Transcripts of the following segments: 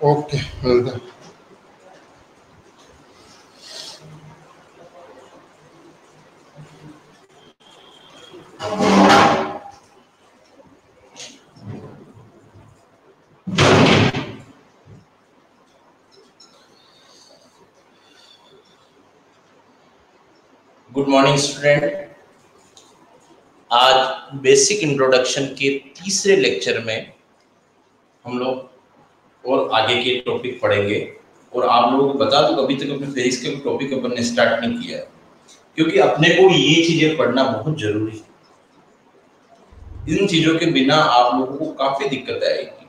Okay मिलते हैं good morning student आज Basic introduction के तीसरे लेक्चर में हम लोग और आगे के टॉपिक पढ़ेंगे। और आप लोगों को बता दो, अभी तक अपने फिजिक्स के टॉपिक अपन ने स्टार्ट नहीं किया क्योंकि अपने को ये चीज़ें पढ़ना बहुत ज़रूरी है। इन चीज़ों के बिना आप लोगों को काफ़ी दिक्कत आएगी।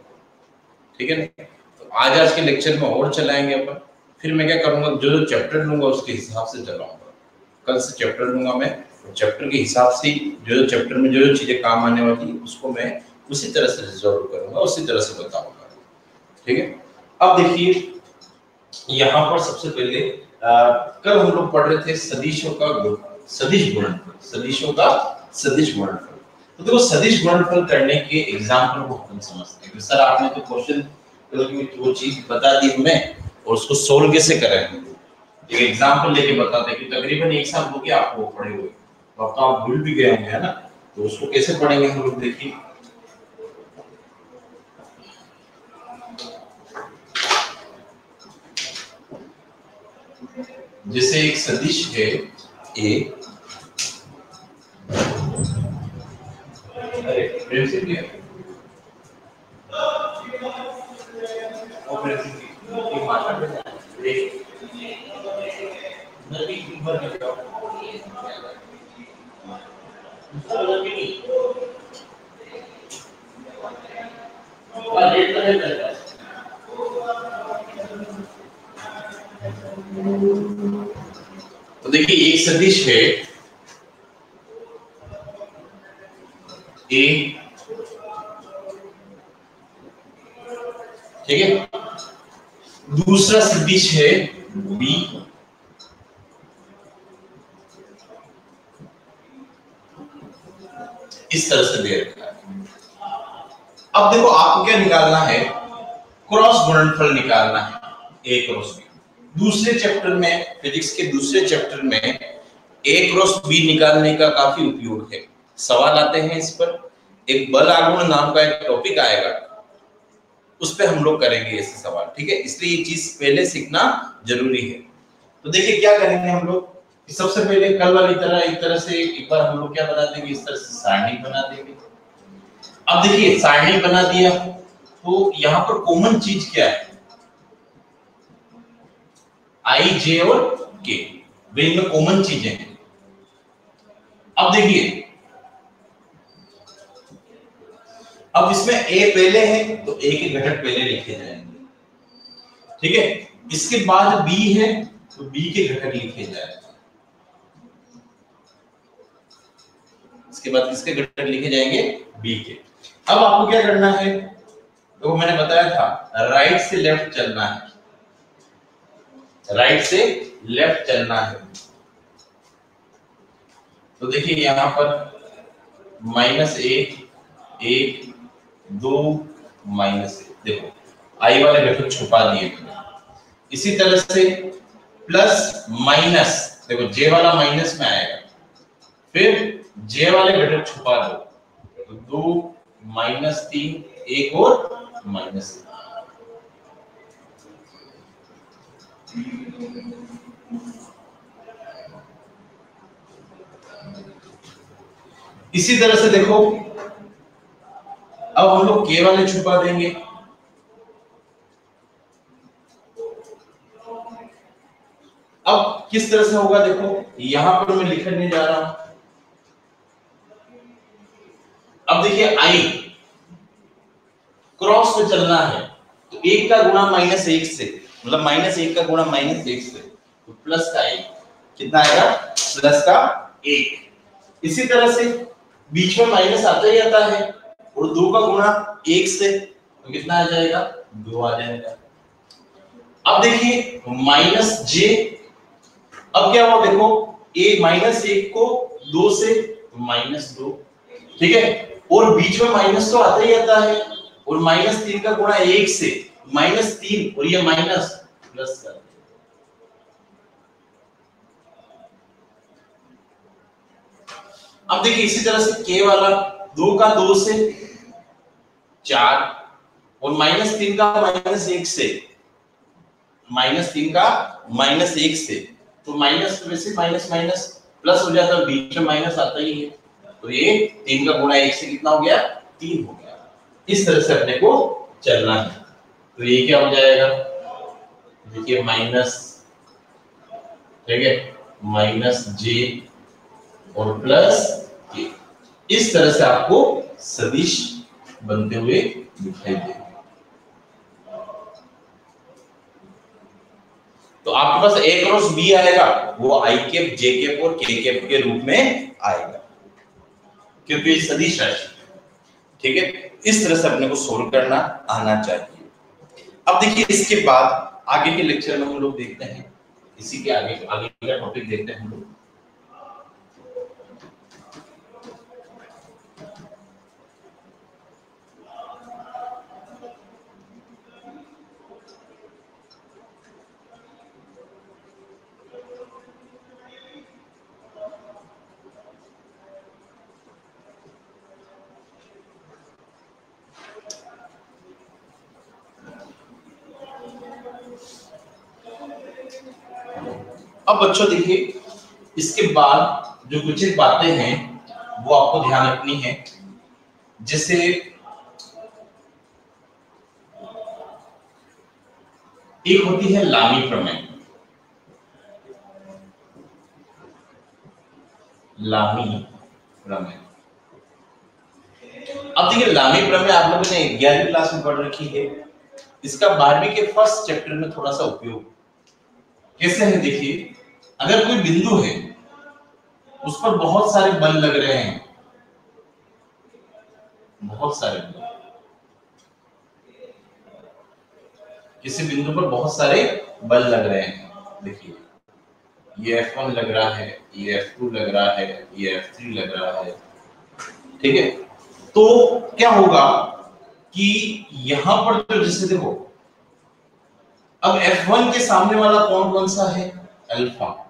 ठीक है ना? तो आज आज के लेक्चर में और चलाएँगे अपन। फिर मैं क्या करूँगा, जो जो चैप्टर लूँगा, उसके हिसाब से चलाऊँगा। कल से चैप्टर लूँगा मैं। चैप्टर के हिसाब से जो जो चैप्टर में जो जो चीज़ें काम आने वाली उसको मैं उसी तरह से रिजॉल्व करूँगा, उसी तरह से बताऊँगा। ठीक है? अब देखिए, यहाँ पर सबसे पहले कल हम लोग पढ़ रहे थे सदिशों का सदिश गुणनफल, सदिशों का सदिश गुणनफल। तो देखो, सदिश गुणनफल करने के एग्ज़ाम्पल को हम समझते हैं। सर, आपने तो क्वेश्चन वो चीज़ बता दी हमें, और उसको सोल्व कैसे करें एक एग्जांपल लेके बताते हैं, कि तकरीबन एक साल हो गया आपको पढ़े हुए। तो तो आप भूल भी गए होंगे, है ना? तो उसको कैसे पढ़ेंगे हम लोग देखिए। जैसे एक सदिश है, ए। अरे दूसरा उधर भी नहीं और रेड कलर करता है तो देखिए एक सदिश है। ए। ठीक है? दूसरा सदिश है बी तरह से दे रखा है। अब देखो, आपको क्या निकालना है? क्रॉस गुणनफल निकालना है ए क्रॉस बी। दूसरे चैप्टर में, फिजिक्स के दूसरे चैप्टर में ए क्रॉस बी निकालने का काफ़ी उपयोग है। सवाल आते हैं इस पर। एक बल आगुण नाम का एक टॉपिक आएगा। उस पर हम लोग करेंगे ऐसे सवाल, ठीक है? इसलिए ये चीज़ पहले सीखना ज़रूरी है। तो देखिए, क्या करेंगे हम लोग? सबसे पहले कल वाली तरह, एक तरह से एक बार हम लोग क्या बना देंगे? इस तरह से सारणी बना देंगे। अब देखिए सारणी बना दिया तो यहाँ पर कॉमन चीज़ क्या है? आई जे और के वे इनमें कॉमन चीज़ें हैं। अब देखिए, अब इसमें ए पहले है तो ए के घटक पहले लिखे जाएँगे। ठीक है? इसके बाद बी है तो बी के घटक लिखे जाएँगे। इसके बाद किसके घटक लिखे जाएँगे? बी के। अब आपको क्या करना है? तो मैंने बताया था राइट से लेफ़्ट चलना है। राइट से लेफ़्ट चलना है। तो देखिए, यहाँ पर माइनस एक एक दो माइनस एक देखो आई वाले घटक छुपा दिए इसी तरह से प्लस माइनस देखो जे वाला माइनस में आएगा। फिर जे वाले घटक छुपा दो। तो दो माइनस तीन, एक और माइनस इसी तरह से देखो, अब हम लोग के वाले छुपा देंगे। अब किस तरह से होगा देखो, यहाँ पर मैं लिखने जा रहा हूँ अब देखिए, आई। क्रॉस में चलना है तो एक का गुणा माइनस एक से मतलब माइनस एक का गुणा माइनस एक से तो प्लस का एक। कितना आएगा? प्लस का एक। इसी तरह से बीच में माइनस आता ही आता है, और दो का गुणा एक से तो कितना आ जाएगा? दो आ जाएगा। अब देखिए माइनस जे अब क्या हुआ देखो? ए माइनस एक को दो से माइनस दो। ठीक है? और बीच में माइनस तो आता ही आता है। और माइनस तीन का गुणा एक से माइनस तीन, और ये माइनस प्लस कर अब देखिए इसी तरह से के वाला दो का दो से चार, और माइनस तीन का माइनस एक से माइनस तीन का माइनस एक से तो माइनस में से माइनस माइनस प्लस हो जाता है, बीच में माइनस आता ही है। तो ये तीन का गुणा एक से कितना हो गया? तीन हो गया। इस तरह से अपने को चलना है। तो ये क्या हो जाएगा? देखिए माइनस ठीक है? माइनस जे और प्लस के इस तरह से आपको सदिश बनते हुए दिखाई देगा तो आपके पास ए क्रॉस बी आएगा, वो आई केप जे केप और के केप के रूप में आएगा। क्योंकि ये सदिश राशि ठीक है? इस तरह से अपने को सोल्व करना आना चाहिए। अब देखिए, इसके बाद आगे के लेक्चर में हम लोग देखते हैं। इसी के आगे आगे का टॉपिक देखते हैं हम लोग। अब बच्चों, देखिए, इसके बाद जो कुछ बातें हैं, वो आपको ध्यान रखनी है। जैसे एक होती है लामी प्रमेय। लामी प्रमेय। अब देखिए, लामी प्रमेय आप लोगों ने ग्यारहवीं क्लास में पढ़ रखी है। इसका बारहवीं के फ़र्स्ट चैप्टर में थोड़ा सा उपयोग। कैसे है, देखिए अगर कोई बिंदु है, उस पर बहुत सारे बल लग रहे हैं। बहुत सारे बल। किसी बिंदु पर बहुत सारे बल लग रहे हैं। देखिए, ये F1 लग रहा है, ये F2 लग रहा है, ये F3 लग रहा है। ठीक है? तो क्या होगा कि यहाँ पर तो जैसे देखो, अब F1 के सामने वाला कौन कौन सा है? अल्फ़ा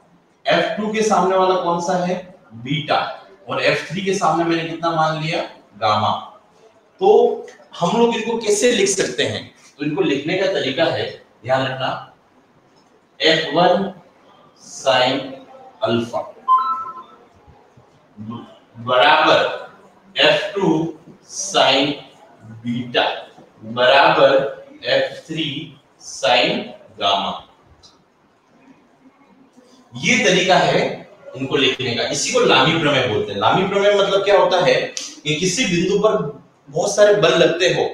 F2 के सामने वाला कौन सा है? बीटा। और F3 के सामने मैंने कितना मान लिया? गामा। तो हम लोग इनको कैसे लिख सकते हैं? तो इनको लिखने का तरीका है, ध्यान रखना। F1 साइन अल्फ़ा बराबर F2 साइन बीटा बराबर F3 साइन गामा ये तरीका है इनको लिखने का। इसी को लामी प्रमेय बोलते हैं। लामी प्रमेय मतलब क्या होता है कि किसी बिंदु पर बहुत सारे बल लगते हो,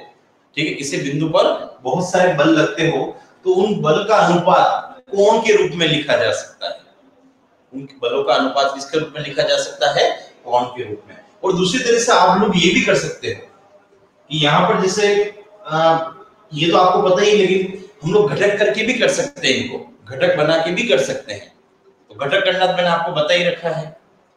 ठीक है? किसी बिंदु पर बहुत सारे बल लगते हो तो उन बल का अनुपात कोण के रूप में लिखा जा सकता है। उन बलों का अनुपात किसके रूप में लिखा जा सकता है? कोण के रूप में। और दूसरी तरह से आप लोग ये भी कर सकते हो कि यहाँ पर जैसे ये तो आपको पता ही, लेकिन हम लोग घटक करके भी कर सकते हैं इनको। घटक बना के भी कर सकते हैं। तो घटक मैंने आपको बता ही रखा है,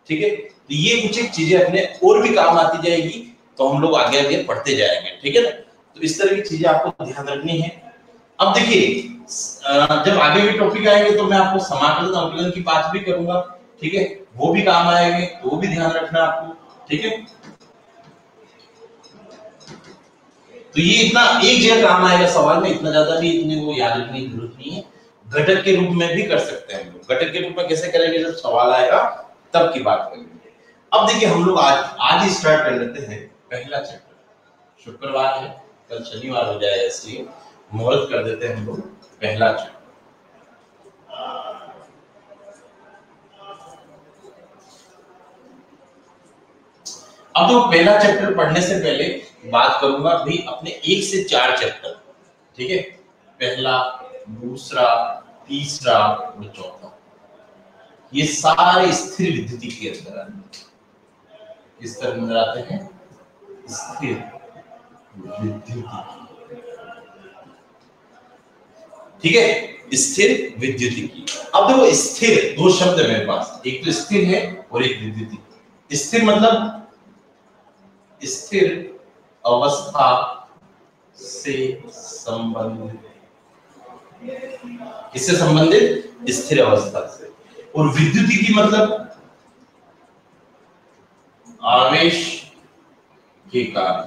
ठीक है? तो ये कुछ एक चीज़ें अपने और भी काम आती जाएगी तो हम लोग आगे आगे पढ़ते जाएँगे, ठीक है ना? तो इस तरह की चीज़ें आपको ध्यान रखनी है। अब देखिए जब आगे भी टॉपिक आएँगे तो मैं आपको समाकलन अवकलन की बात भी करूँगा, ठीक है? वो भी काम आएँगे तो वो भी ध्यान रखना आपको, ठीक है? तो ये इतना, एक जगह काम आएगा, सवाल में इतना ज़्यादा भी इतने वो याद रखने की ज़रूरत नहीं है। घटक के रूप में भी कर सकते हैं हम लोग। घटक के रूप में कैसे करेंगे? जब सवाल आएगा, तब की बात करेंगे। अब देखिए, हम लोग आज आज ही स्टार्ट कर लेते हैं पहला चैप्टर शुक्रवार है, कल शनिवार हो जाएगा इसलिए मुहूर्त कर देते हैं हम लोग पहला चैप्टर अब तो पहला चैप्टर पढ़ने से पहले बात करूँगा भी अपने एक से चार चैप्टर ठीक है? पहला, दूसरा तीसरा और चौथा। ये सारे स्थिर विद्युति के अंदर हैं। तरह अंदर आते हैं? स्थिर विद्युति ठीक है? स्थिर विद्युति की। अब देखो, स्थिर, दो शब्द है मेरे पास। एक तो स्थिर है और एक विद्युति स्थिर मतलब स्थिर अवस्था से संबंधित किससे संबंधित स्थिर अवस्था से। और विद्युती की मतलब आवेश के कारण।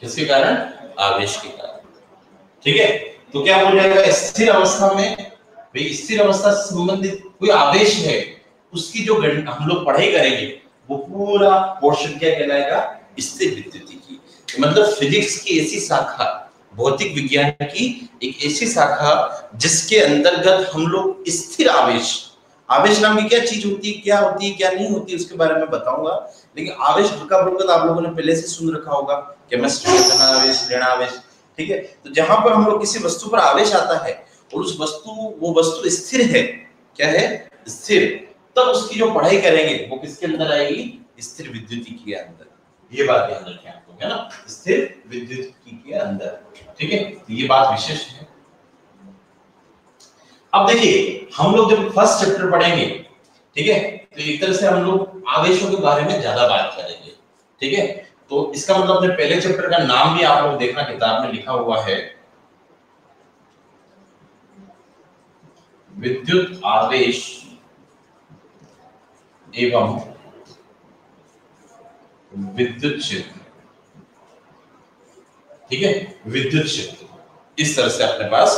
किसके कारण? आवेश के कारण। ठीक है? तो क्या हो जाएगा? स्थिर अवस्था में भाई, स्थिर अवस्था से संबंधित कोई आवेश है, उसकी जो गण, हम लोग पढ़ाई करेंगे, वो पूरा पोर्शन क्या कहलाएगा? स्थिर विद्युती की। मतलब फिजिक्स की ऐसी शाखा भौतिक विज्ञान की एक ऐसी शाखा जिसके अंतर्गत हम लोग स्थिर आवेश आवेश नाम की क्या चीज़ होती है, क्या होती है, क्या नहीं होती उसके बारे में बताऊँगा। लेकिन आवेश हल्का फुल्का तो आप लोगों ने पहले से सुन रखा होगा केमिस्ट्री में आवेश ऋण आवेश ठीक है? तो जहाँ पर हम लोग किसी वस्तु पर आवेश आता है और उस वस्तु, वो वस्तु स्थिर है, क्या है? स्थिर। तब उसकी जो पढ़ाई करेंगे, वो किसके अंदर आएगी? स्थिर विद्युत के अंदर। ये बात ध्यान रखें है ना? स्थिर विद्युत की के अंदर। ठीक है? तो ये बात विशेष है। अब देखिए, हम लोग जब फ़र्स्ट चैप्टर पढ़ेंगे, ठीक है? तो एक तरह से हम लोग आवेशों के बारे में ज़्यादा बात करेंगे। ठीक है? तो इसका मतलब अपने पहले चैप्टर का नाम भी आप लोग देखना, किताब में लिखा हुआ है। विद्युत आवेश एवं विद्युत क्षेत्र। ठीक है? विद्युत क्षेत्र। इस तरह से अपने पास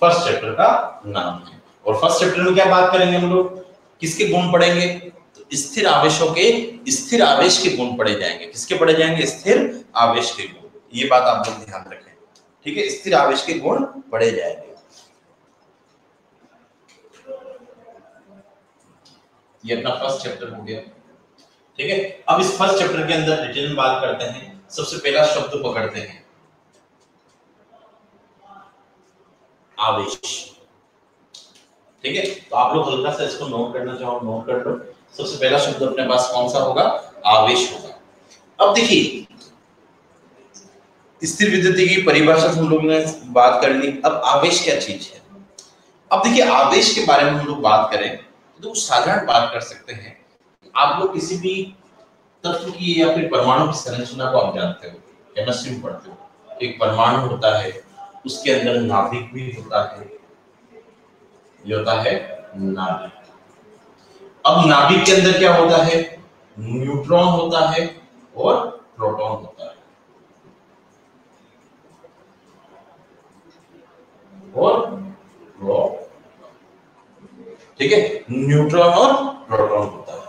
फ़र्स्ट चैप्टर का नाम है। और फ़र्स्ट चैप्टर में क्या बात करेंगे हम लोग? किसके गुण पढ़ेंगे तो स्थिर आवेशों के, स्थिर आवेश के गुण पढ़े जाएँगे। किसके पढ़े जाएँगे? स्थिर आवेश के गुण। ये बात आप लोग ध्यान रखें। ठीक है? स्थिर आवेश के गुण पढ़े जाएँगे। ये अपना फ़र्स्ट चैप्टर हो गया। ठीक है? अब इस फ़र्स्ट चैप्टर के अंदर डिटेल में बात करते हैं। सबसे पहला शब्द पकड़ते हैं। आवेश। ठीक है? तो आप लोग हल्का सा इसको नोट करना चाहो नोट कर लो। सबसे पहला शब्द अपने पास कौन सा होगा? आवेश होगा। अब देखिए, स्थिर विद्युत की परिभाषा हम लोगों ने बात कर ली। अब आवेश क्या चीज़ है? अब देखिए, आवेश के बारे में हम लोग बात करें तो साधारण बात कर सकते हैं। आप लोग किसी भी तत्व की या फिर परमाणु की संरचना को आप जानते हो केमिस्ट्री में पढ़ते हो। एक परमाणु होता है, उसके अंदर नाभिक भी होता है, ये होता है नाभिक। अब नाभिक के अंदर क्या होता है? न्यूट्रॉन होता है और प्रोटॉन होता है। और ठीक है? न्यूट्रॉन और प्रोटॉन होता है।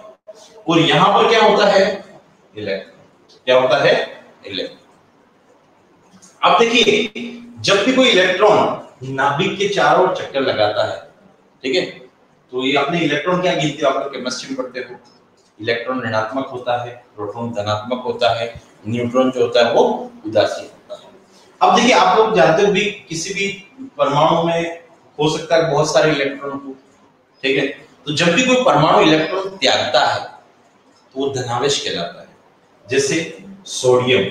और यहाँ पर क्या होता है? इलेक्ट्रॉन। क्या होता है? इलेक्ट्रॉन। अब देखिए, जब भी कोई इलेक्ट्रॉन नाभिक के चारों ओर चक्कर लगाता है, ठीक है तो ये अपने इलेक्ट्रॉन क्या गिनते हो? आप केमिस्ट्री में पढ़ते हो। इलेक्ट्रॉन ऋणात्मक होता है प्रोटॉन धनात्मक होता है न्यूट्रॉन जो होता है वो उदासीन होता है। अब देखिए, आप लोग जानते हो भी, किसी भी परमाणु में हो सकता है बहुत सारे इलेक्ट्रॉन हो, ठीक है? तो जब भी कोई परमाणु इलेक्ट्रॉन त्यागता है तो वो धनावेश कहलाता है। जैसे सोडियम।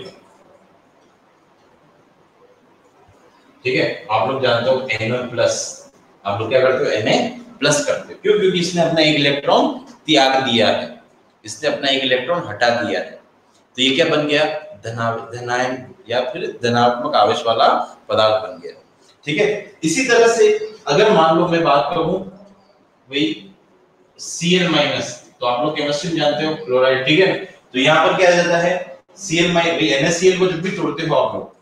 ठीक है? आप लोग जानते हो एन प्लस आप लोग क्या करते हो? एन प्लस करते हो। क्यों? क्योंकि इसने अपना एक इलेक्ट्रॉन त्याग दिया है। इसने अपना एक इलेक्ट्रॉन हटा दिया है। तो ये क्या बन गया? धना धनायन या फिर धनात्मक आवेश वाला पदार्थ बन गया। ठीक है? इसी तरह से अगर मान लो मैं बात करूँ भाई Cl माइनस तो आप लोग केमिस्ट्री में जानते हो क्लोराइड ठीक है? तो यहाँ पर क्या जाता है? Cl माइनस भाई, NaCl को जब भी तोड़ते हो आप लोग,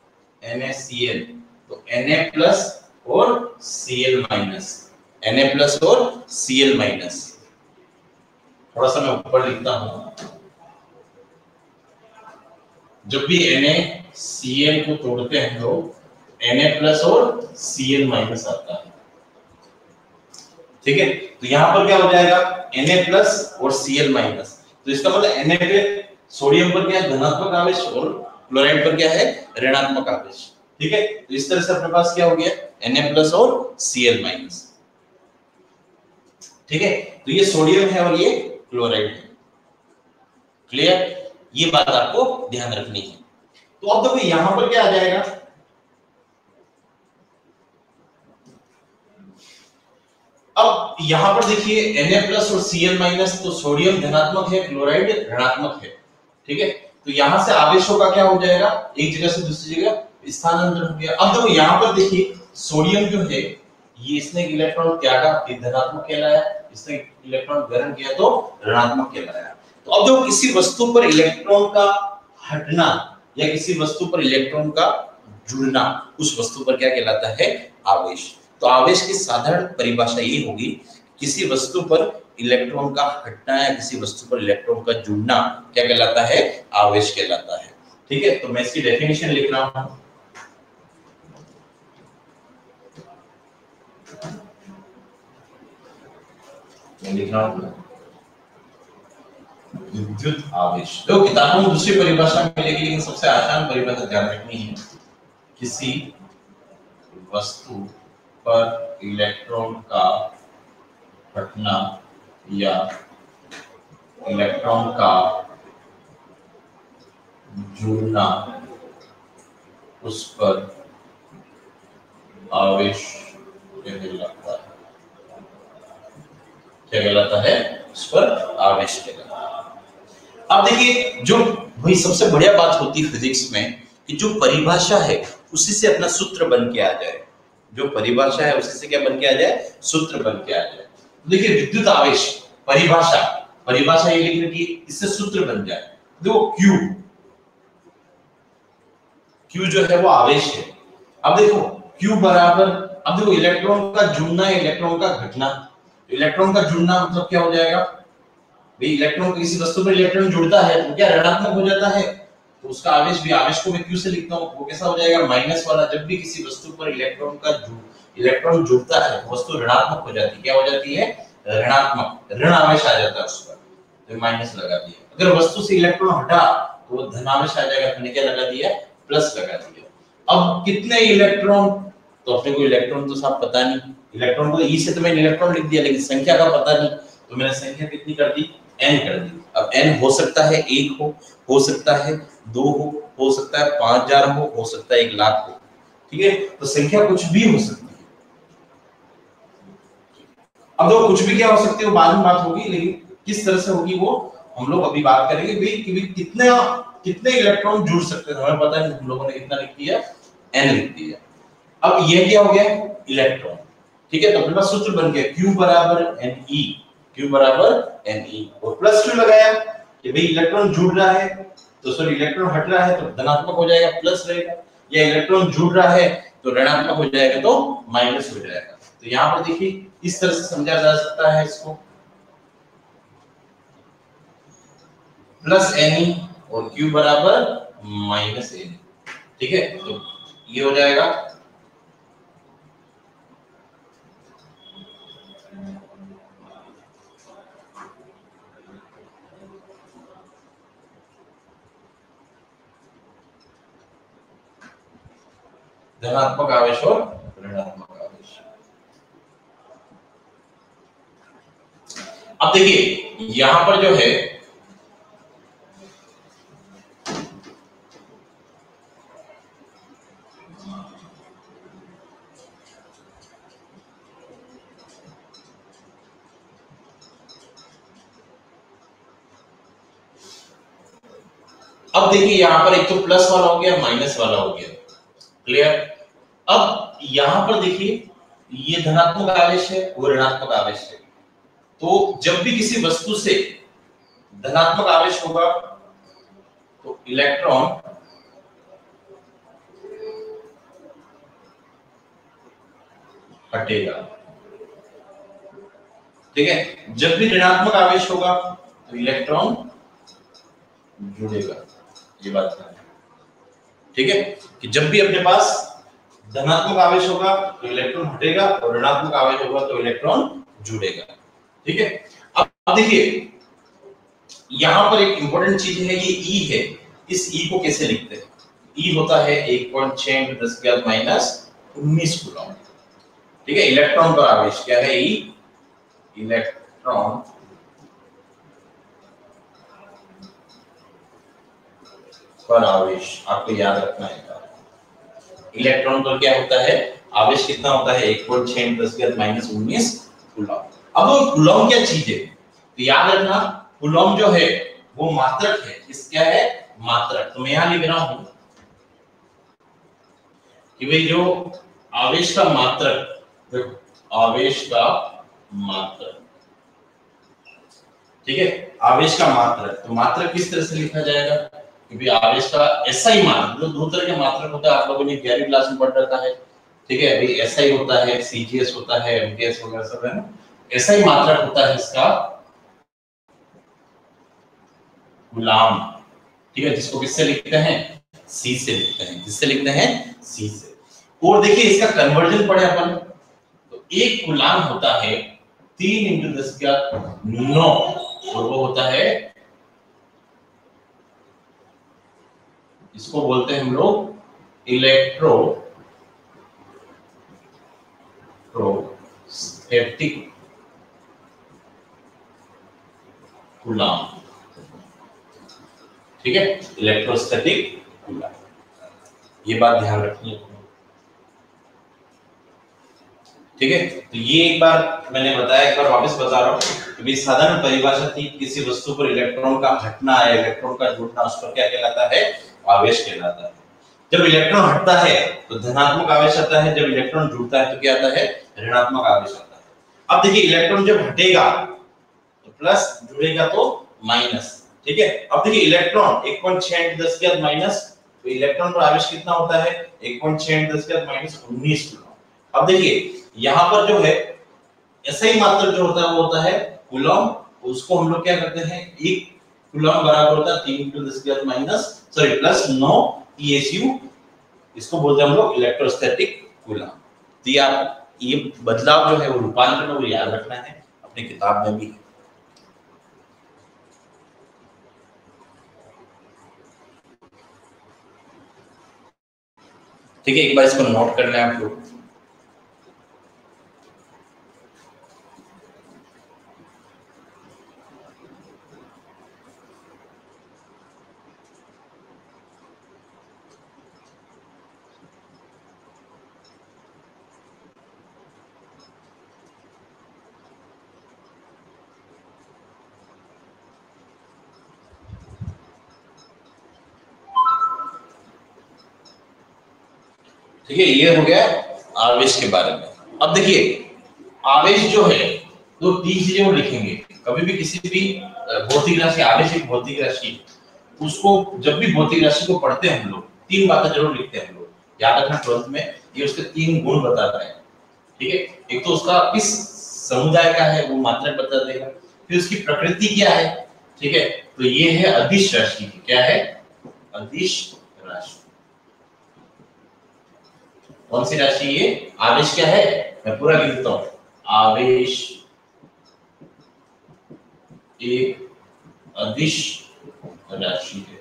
NaCl तो Na प्लस और Cl माइनस Na प्लस और Cl माइनस थोड़ा सा मैं ऊपर लिखता हूँ। जब भी NaCl को तोड़ते हैं तो Na प्लस और Cl माइनस आता है। ठीक है? तो यहाँ पर क्या हो जाएगा? Na प्लस और Cl माइनस तो इसका मतलब Na पे सोडियम पर क्या है? धनात्मक आवेश और क्लोराइड पर क्या है? ऋणात्मक आवेश। ठीक है? तो इस तरह से अपने पास क्या हो गया? Na प्लस और Cl माइनस ठीक है? तो ये सोडियम है और ये क्लोराइड है। क्लियर ये बात आपको ध्यान रखनी है। तो अब देखो, यहाँ पर क्या आ जाएगा? अब यहाँ पर देखिए, Na प्लस और Cl माइनस तो सोडियम धनात्मक है, क्लोराइड ऋणात्मक है। ठीक है? तो यहाँ से आवेशों का क्या हो जाएगा? एक जगह से दूसरी जगह स्थानांतरण हो गया। अब देखो, यहाँ पर देखिए, सोडियम जो है, ये इसने इलेक्ट्रॉन त्यागा धनात्मक कहलाया, इसने इलेक्ट्रॉन ग्रहण किया तो ऋणात्मक कहलाया। तो अब जो किसी वस्तु पर इलेक्ट्रॉन का हटना या किसी वस्तु पर इलेक्ट्रॉन का जुड़ना, उस वस्तु पर क्या कहलाता है? आवेश। तो आवेश की साधारण परिभाषा ये होगी, किसी वस्तु पर इलेक्ट्रॉन का हटना या किसी वस्तु पर इलेक्ट्रॉन का जुड़ना क्या कहलाता है? आवेश कहलाता है। ठीक है तो मैं इसकी डेफिनेशन लिख रहा हूँ। विद्युत आवेश। जो किताबों में दूसरी परिभाषा मिलेगी, लेकिन सबसे आसान परिभाषा ध्यान रखनी है। किसी वस्तु पर इलेक्ट्रॉन का हटना या इलेक्ट्रॉन का जुड़ना उस पर आवेश कहलाता है। क्या कहलाता है? उस पर आवेश कहलाता है। अब देखिए, जो वही सबसे बढ़िया बात होती है फिजिक्स में कि जो परिभाषा है, उसी से अपना सूत्र बन के आ जाए। जो परिभाषा है, उसी से क्या बन के आ जाए? सूत्र बन के आ जाए। देखिए, विद्युत आवेश, परिभाषा परिभाषा ये लिख कि इससे सूत्र बन जाए। देखो, Q Q जो है वो आवेश है। अब देखो, Q बराबर, अब देखो, इलेक्ट्रॉन का जुड़ना, इलेक्ट्रॉन का घटना। इलेक्ट्रॉन का जुड़ना मतलब क्या हो जाएगा? भाई, इलेक्ट्रॉन किसी वस्तु पर इलेक्ट्रॉन जुड़ता है तो क्या ऋणात्मक हो जाता है? तो उसका आवेश भी, आवेश को मैं क्यू से लिखता हूँ, वो कैसा हो जाएगा? माइनस वाला, जब भी किसी वस्तु पर इलेक्ट्रॉन का जुड़ इलेक्ट्रॉन जुड़ता है, वस्तु ऋणात्मक हो जाती है। क्या हो जाती है? ऋणात्मक। ऋण आवेश आ जाता है उस पर। तो माइनस लगा दिया। अगर वस्तु से इलेक्ट्रॉन हटा तो वो धन आवेश आ जाएगा। मैंने क्या लगा दिया? प्लस लगा दिया। अब कितने इलेक्ट्रॉन तो अपने को इलेक्ट्रॉन तो साफ़ पता नहीं। इलेक्ट्रॉन को ई से तो मैंने इलेक्ट्रॉन लिख दिया, लेकिन संख्या का पता नहीं। तो मैंने संख्या कितनी कर दी? एन कर दी। अब एन हो सकता है एक हो हो सकता है दो हो हो सकता है पाँच हज़ार हो हो सकता है एक लाख हो। ठीक है? तो संख्या कुछ भी हो सकती है अब तो कुछ भी क्या हो सकती है बाद में बात होगी, लेकिन किस तरह से होगी वो, हम लोग अभी बात करेंगे भाई कि भी कितने कितने इलेक्ट्रॉन जुड़ सकते हैं। हमें पता है हम लोगों ने कितना लिख दिया एन लिख दिया अब ये क्या हो गया? इलेक्ट्रॉन ठीक है तो अपने पास सूत्र बन गया, Q बराबर एन ई Q बराबर एन ई और प्लस क्यों लगाया कि भाई इलेक्ट्रॉन जुड़ रहा है तो सॉरी इलेक्ट्रॉन हट रहा है तो धनात्मक हो जाएगा प्लस रहेगा। या इलेक्ट्रॉन जुड़ रहा है तो ऋणात्मक हो जाएगा तो माइनस हो जाएगा। तो यहाँ पर देखिए, इस तरह से समझा जा सकता है इसको। प्लस एन और क्यू बराबर माइनस एन ठीक है? तो ये हो जाएगा। धनात्मक आवेश और ऋणात्मक आवेश अब देखिए, यहाँ पर जो है, अब देखिए यहाँ पर एक तो प्लस वाला हो गया, माइनस वाला हो गया। क्लियर अब यहाँ पर देखिए, ये धनात्मक आवेश है, वो ऋणात्मक आवेश है। तो जब भी किसी वस्तु से धनात्मक आवेश होगा तो इलेक्ट्रॉन हटेगा। ठीक है? जब भी ऋणात्मक आवेश होगा तो इलेक्ट्रॉन जुड़ेगा। ये बात है ठीक है? कि जब भी अपने पास धनात्मक आवेश होगा तो इलेक्ट्रॉन हटेगा, और ऋणात्मक आवेश होगा तो इलेक्ट्रॉन जुड़ेगा। ठीक है? अब देखिए, यहाँ पर एक इंपॉर्टेंट चीज़ है, ये ई e है। इस ई e को कैसे लिखते हैं? ई e होता है एक पॉइंट छह दस के माइनस उन्नीस कूलम ठीक है? इलेक्ट्रॉन का आवेश क्या है ई इलेक्ट्रॉन पर आवेश। आपको याद रखना है इलेक्ट्रॉन पर क्या होता है? आवेश कितना होता है? एक पॉइंट छह दस के माइनस उन्नीस कुलम अब वो क्या चीज़ है? तो याद रखना कुलम जो है, वो मात्रक है। इस क्या है? मात्रक। तो मैं यहाँ लिख रहा हूँ कि भाई जो आवेश का मात्रक आवेश का मात्रक। ठीक है? आवेश का मात्रक। तो मात्रक किस तरह से लिखा जाएगा? कि भाई आवेश का ऐसा ही मात्रक, जो दो तरह के मात्रक होता है आप लोगों ने ग्यारहवीं क्लास में पढ़ रखा है। ठीक है भाई एसआई होता है सीजीएस होता है एमटीएस वगैरह सब है ना? एसआई मात्रक होता है इसका गुलाम। ठीक है, जिसको किससे लिखते हैं? सी से लिखते हैं। किससे लिखते हैं? सी से। और देखिए, इसका कन्वर्जन पढ़े अपन। तो एक गुलाम होता है, तीन इंटू दस का नौ। और वो होता है, इसको बोलते हैं हम लोग इलेक्ट्रो प्रोस्टेटिक गुलाम ठीक है? इलेक्ट्रोस्टैटिक गुलाम ये बात ध्यान रखनी है ठीक है? तो ये एक बार मैंने बताया, एक बार वापस बता रहा हूँ कि साधारण परिभाषा थी, किसी वस्तु पर इलेक्ट्रॉन का हटना है इलेक्ट्रॉन का जुड़ना, उस पर क्या कहलाता है? आवेश कहलाता है। जब इलेक्ट्रॉन हटता है तो धनात्मक आवेश आता है, जब इलेक्ट्रॉन जुड़ता है तो क्या आता है? ऋणात्मक आवेश आता है। अब देखिए इलेक्ट्रॉन जब हटेगा तो प्लस जुड़ेगा तो माइनस ठीक है? अब देखिए इलेक्ट्रॉन एक पॉइंट छह दस के माइनस तो इलेक्ट्रॉन पर आवेश कितना होता है? एक पॉइंट छह दस के माइनस उन्नीस अब देखिए, यहाँ पर जो है, ऐसा ही मात्र जो होता है, वो होता है कुलम उसको हम लोग क्या करते हैं? एक कुलम बराबर होता है तीन इंटू दस के माइनस सॉरी प्लस नौ ईएसयू इसको बोलते हैं हम लोग इलेक्ट्रोस्टैटिक कुलम तो ये आप ये बदलाव जो है वो रूपांतरण वो याद रखना है, अपनी किताब में भी। ठीक है, एक बार इसको नोट कर लें आप लोग। ठीक है ये हो गया आवेश के बारे में। अब देखिए, आवेश जो है तो तीन चीज़ें वो लिखेंगे। कभी भी किसी भी भौतिक राशि, आवेश एक भौतिक राशि। उसको, जब भी भौतिक राशि को पढ़ते हैं हम लोग, तीन बातें ज़रूर लिखते हैं हम लोग। याद रखना ट्वेल्थ में, ये उसके तीन गुण बताता है। ठीक है? एक तो उसका किस समुदाय का है, वो मात्रा बता देगा। फिर उसकी प्रकृति क्या है? ठीक है? तो ये है अधिश राशि क्या है? अदिश राशि। कौन सी राशि ये? आवेश क्या है? मैं पूरा लिख देता हूँ। आवेश एक अदिश राशि है।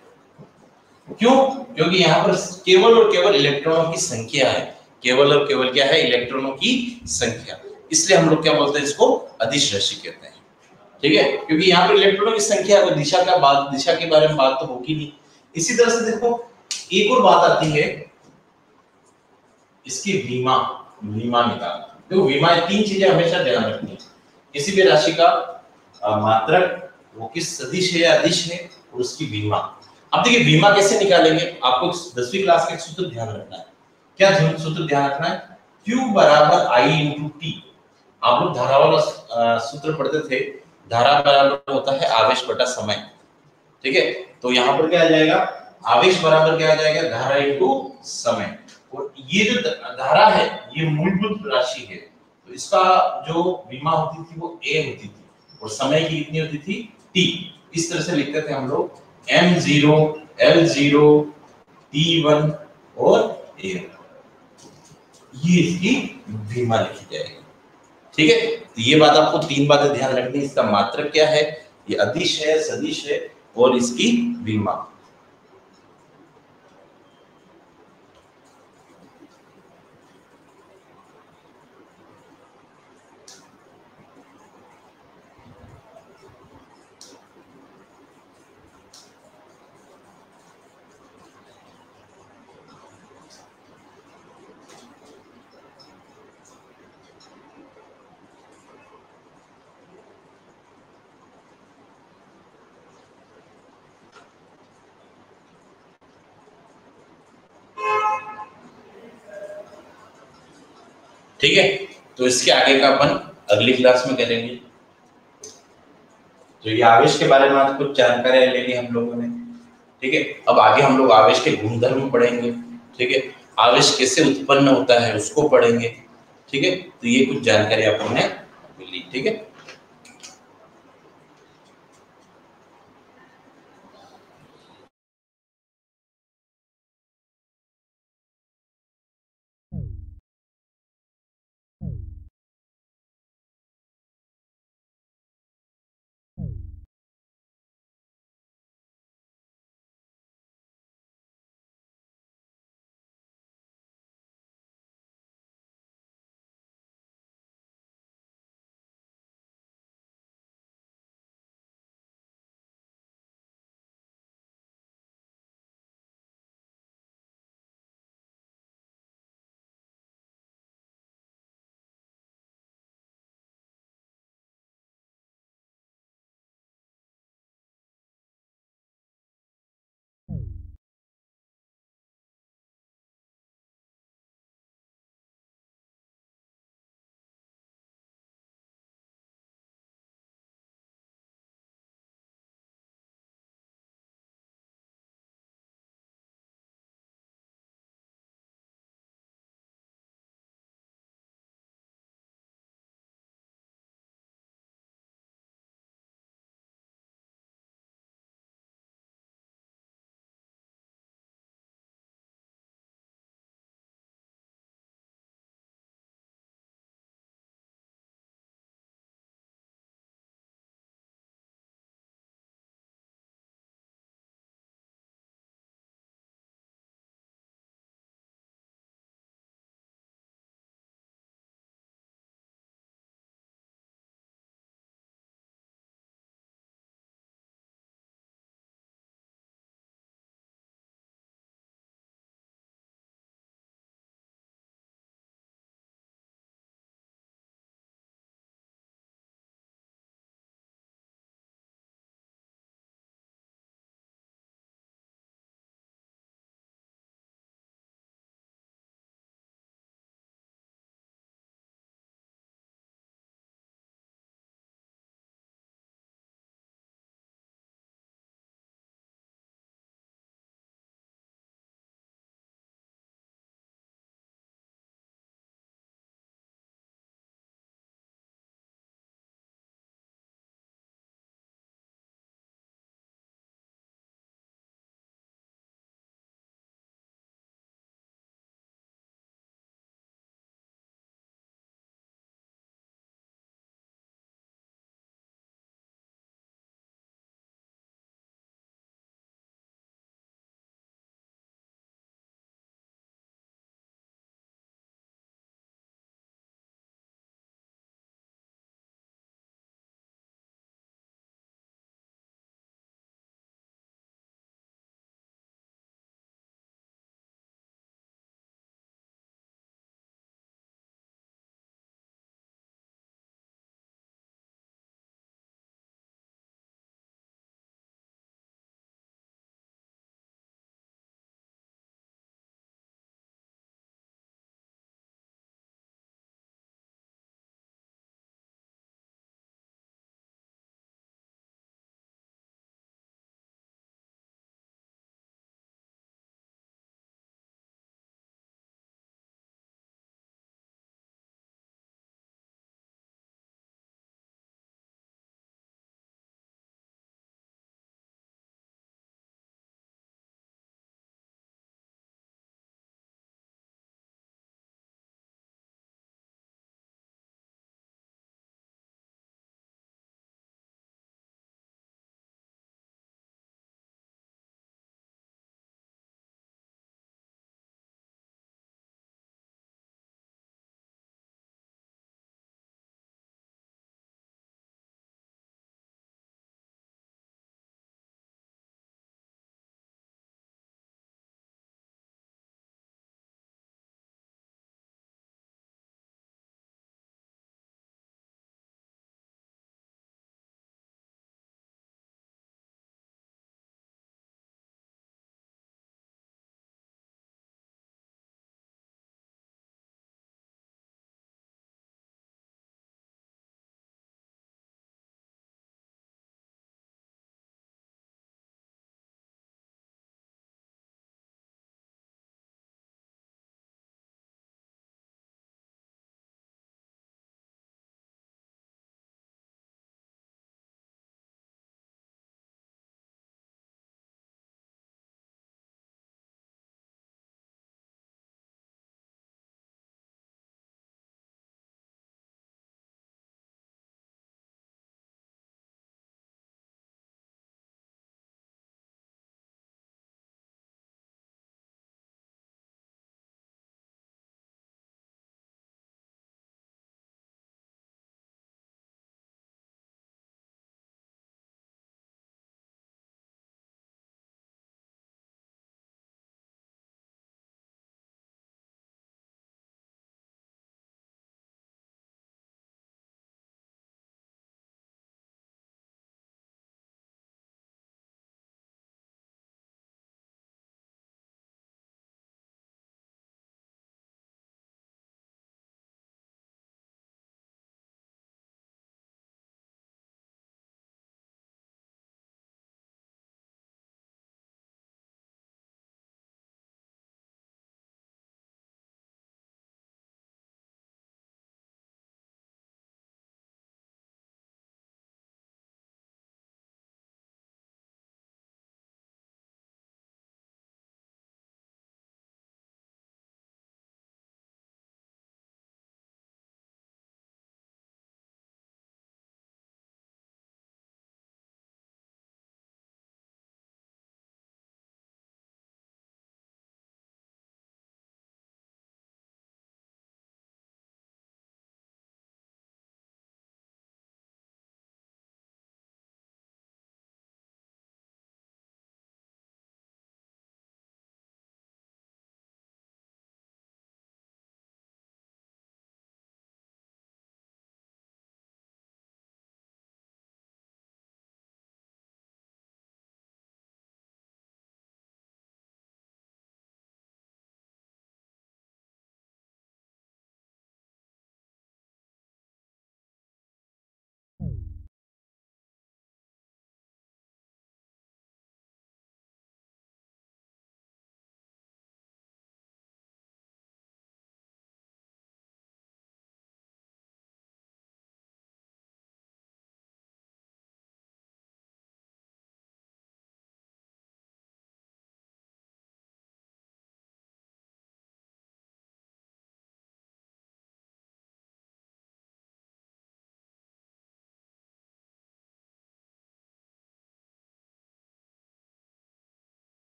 क्यों? क्योंकि यहाँ पर केवल और केवल इलेक्ट्रॉनों की संख्या है। केवल और केवल क्या है? इलेक्ट्रॉनों की संख्या। इसलिए हम लोग क्या बोलते हैं इसको? अधिश राशि कहते हैं। ठीक है? क्योंकि यहाँ पर इलेक्ट्रॉनों की संख्या को दिशा का बात दिशा के बारे में बात तो होगी नहीं। इसी तरह से देखो, एक और बात आती है इसकी विमा विमा निकालना। देखो, विमा तीन चीज़ें हमेशा ध्यान रखनी है। किसी भी राशि का मात्रक, वो किस सदिश है या अदिश है, और उसकी बीमा अब देखिए बीमा कैसे निकालेंगे? आपको दसवीं क्लास का एक सूत्र ध्यान रखना है। क्या सूत्र ध्यान रखना है? Q बराबर I इंटू टी आप लोग धारा वाला सूत्र पढ़ते थे। धारा बराबर होता है आवेश बटा समय। ठीक है? तो यहाँ पर क्या आ जाएगा? आवेश बराबर क्या आ जाएगा? धारा इंटू समय। और ये जो धारा है, ये मूलभूत राशि है। तो इसका जो बीमा होती थी, वो ए होती थी और समय की कितनी होती थी? टी इस तरह से लिखते थे हम लोग। M zero L zero T one और ए ये इसकी बीमा लिखी जाएगी। ठीक है? तो ये बात आपको तीन बातें ध्यान रखनी इसका मात्रक क्या है? ये अधिश है, सदिश है और इसकी बीमा। ठीक है? तो इसके आगे का अपन अगली क्लास में करेंगे। तो ये आवेश के बारे में आज कुछ जानकारी ले ली हम लोगों ने। ठीक है? अब आगे हम लोग आवेश के गुणधर्म पढ़ेंगे। ठीक है? आवेश कैसे उत्पन्न होता है उसको पढ़ेंगे। ठीक है? तो ये कुछ जानकारी आपको मिली। ठीक है?